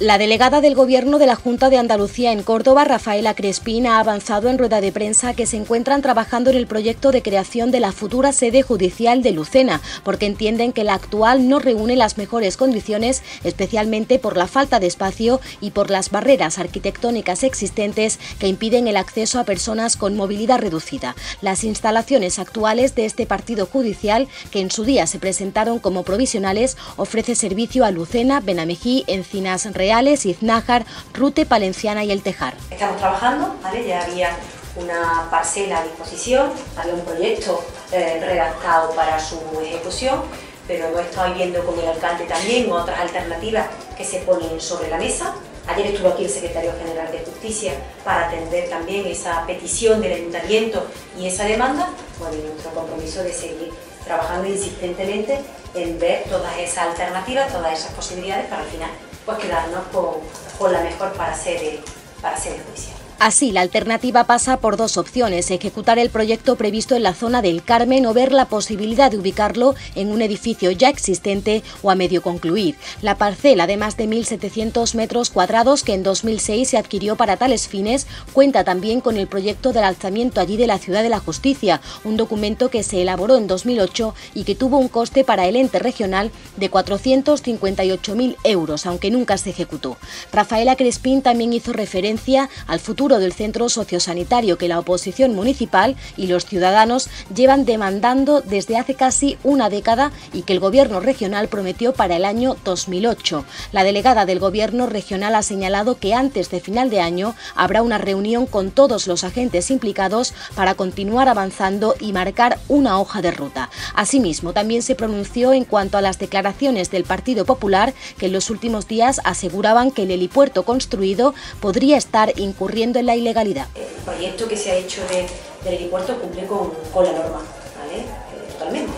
La delegada del Gobierno de la Junta de Andalucía en Córdoba, Rafaela Crespín, ha avanzado en rueda de prensa que se encuentran trabajando en el proyecto de creación de la futura sede judicial de Lucena, porque entienden que la actual no reúne las mejores condiciones, especialmente por la falta de espacio y por las barreras arquitectónicas existentes que impiden el acceso a personas con movilidad reducida. Las instalaciones actuales de este partido judicial, que en su día se presentaron como provisionales, ofrece servicio a Lucena, Benamejí, Encinas Real, Reales, Iznájar, Rute, Palenciana y El Tejar. Estamos trabajando, ¿vale? ya había una parcela a disposición, había un proyecto eh, redactado para su ejecución, pero lo estoy viendo con el alcalde también otras alternativas que se ponen sobre la mesa. Ayer estuvo aquí el secretario general de Justicia para atender también esa petición del ayuntamiento y esa demanda. Bueno, y nuestro compromiso de seguir trabajando insistentemente en ver todas esas alternativas, todas esas posibilidades para al final pues quedarnos con, la mejor para ser, para ser judicial. Así, la alternativa pasa por dos opciones, ejecutar el proyecto previsto en la zona del Carmen o ver la posibilidad de ubicarlo en un edificio ya existente o a medio concluir. La parcela de más de 1.700 metros cuadrados que en 2006 se adquirió para tales fines cuenta también con el proyecto del alzamiento allí de la Ciudad de la Justicia, un documento que se elaboró en 2008 y que tuvo un coste para el ente regional de 458.000 euros, aunque nunca se ejecutó. Rafaela Crespín también hizo referencia al futuro del centro sociosanitario que la oposición municipal y los ciudadanos llevan demandando desde hace casi una década y que el gobierno regional prometió para el año 2008. La delegada del gobierno regional ha señalado que antes de final de año habrá una reunión con todos los agentes implicados para continuar avanzando y marcar una hoja de ruta. Asimismo, también se pronunció en cuanto a las declaraciones del Partido Popular que en los últimos días aseguraban que el helipuerto construido podría estar incurriendo la ilegalidad. El proyecto que se ha hecho de, del aeropuerto cumple con, con la norma, ¿vale? Eh, totalmente.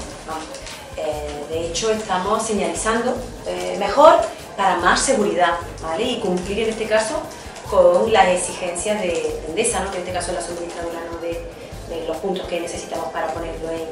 Eh, de hecho, estamos señalizando eh, mejor para más seguridad ¿vale? y cumplir en este caso con las exigencias de Endesa, ¿no? que en este caso es la suministradora ¿no? de, de los puntos que necesitamos para ponerlo en,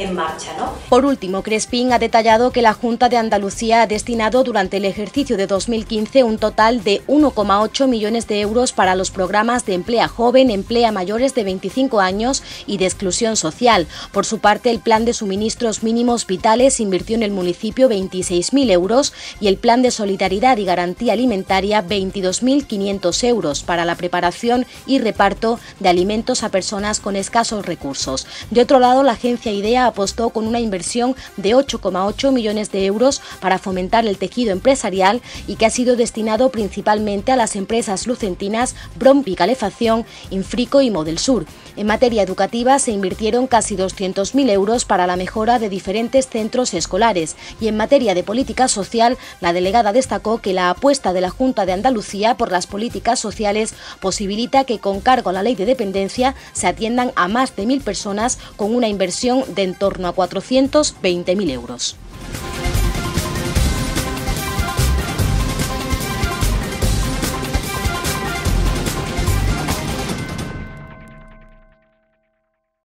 en marcha. ¿no? Por último, Crespín ha detallado que la Junta de Andalucía ha destinado durante el ejercicio de 2015 un total de 1,8 millones de euros para los programas de emplea joven, emplea mayores de 25 años y de exclusión social. Por su parte, el plan de suministros mínimos vitales invirtió en el municipio 26.000 euros y el plan de solidaridad y garantía alimentaria 22.500 euros para la preparación y reparto de alimentos a personas con escasos recursos. De otro lado, la agencia IDEA apostó con una inversión de 8,8 millones de euros para fomentar el tejido empresarial y que ha sido destinado principalmente a las empresas lucentinas Brompi Calefacción, Infrico y Model Sur. En materia educativa se invirtieron casi 200.000 euros para la mejora de diferentes centros escolares y en materia de política social la delegada destacó que la apuesta de la Junta de Andalucía por las políticas sociales posibilita que con cargo a la ley de dependencia se atiendan a más de mil personas con una inversión de en torno a 420.000 euros.